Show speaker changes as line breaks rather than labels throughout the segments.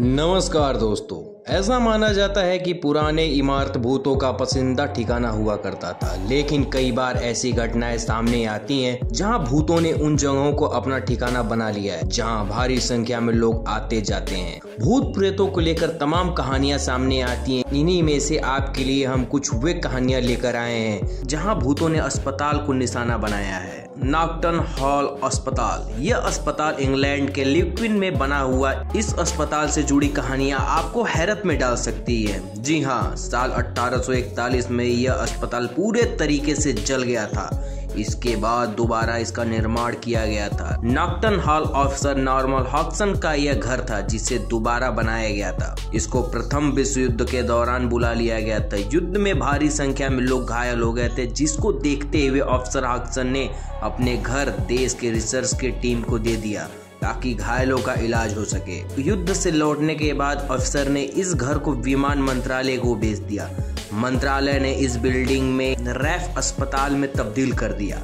नमस्कार दोस्तों। ऐसा माना जाता है कि पुराने इमारत भूतों का पसंदीदा ठिकाना हुआ करता था, लेकिन कई बार ऐसी घटनाएँ सामने आती हैं जहाँ भूतों ने उन जगहों को अपना ठिकाना बना लिया है, जहाँ भारी संख्या में लोग आते जाते हैं। भूत प्रेतों को लेकर तमाम कहानियाँ सामने आती हैं। इन्हीं में से आपके लिए हम कुछ वे कहानियाँ लेकर आए हैं, जहाँ भूतों ने अस्पताल को निशाना बनाया है। नॉक्टन हॉल अस्पताल। यह अस्पताल इंग्लैंड के लिक्विन में बना हुआ। इस अस्पताल से जुड़ी कहानियाँ आपको हैरत में डाल सकती है। जी हाँ साल 1841 में यह अस्पताल पूरे तरीके से जल गया था। इसके बाद दोबारा इसका निर्माण किया गया था। नॉक्टन हॉल ऑफिसर नॉर्मल हॉक्सन का यह घर था, जिसे दोबारा बनाया गया था। इसको प्रथम विश्व युद्ध के दौरान बुला लिया गया था। युद्ध में भारी संख्या में लोग घायल हो गए थे, जिसको देखते हुए ऑफिसर हॉक्सन ने अपने घर, देश के रिसर्च के टीम को दे दिया। ताकि घायलों का इलाज हो सके। युद्ध से लौटने के बाद अफसर ने इस घर को विमान मंत्रालय को भेज दिया। मंत्रालय ने इस बिल्डिंग में रैफ अस्पताल में तब्दील कर दिया।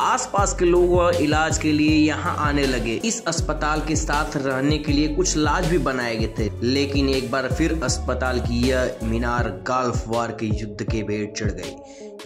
आसपास के लोग इलाज के लिए यहाँ आने लगे। इस अस्पताल के साथ रहने के लिए कुछ लाज भी बनाए गए थे, लेकिन एक बार फिर अस्पताल की यह मीनार गाल्फ वार के युद्ध के भेड़ चढ़ गई।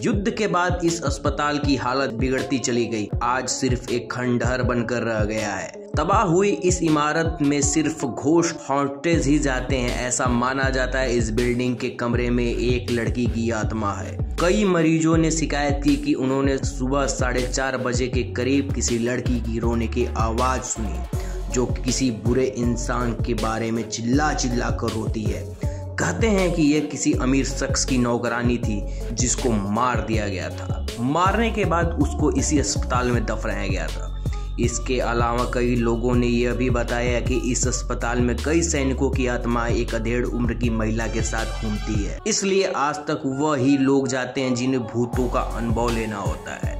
युद्ध के बाद इस अस्पताल की हालत बिगड़ती चली गई। आज सिर्फ़ एक खंडहर बनकर रह गया है। तबाह हुई इस इमारत में सिर्फ़ घोष हॉन्टेज ही जाते हैं, ऐसा माना जाता है इस बिल्डिंग के कमरे में एक लड़की की आत्मा है। कई मरीजों ने शिकायत की कि उन्होंने सुबह साढ़े चार बजे के करीब किसी लड़की की रोने की आवाज़ सुनी, जो किसी बुरे इंसान के बारे में चिल्ला चिल्ला कर रोती है। कहते हैं कि यह किसी अमीर शख्स की नौकरानी थी, जिसको मार दिया गया था। मारने के बाद उसको इसी अस्पताल में दफनाया गया था। इसके अलावा कई लोगों ने यह भी बताया कि इस अस्पताल में कई सैनिकों की आत्मा एक अधेड़ उम्र की महिला के साथ घूमती है। इसलिए आज तक वही लोग जाते हैं जिन्हें भूतों का अनुभव लेना होता है।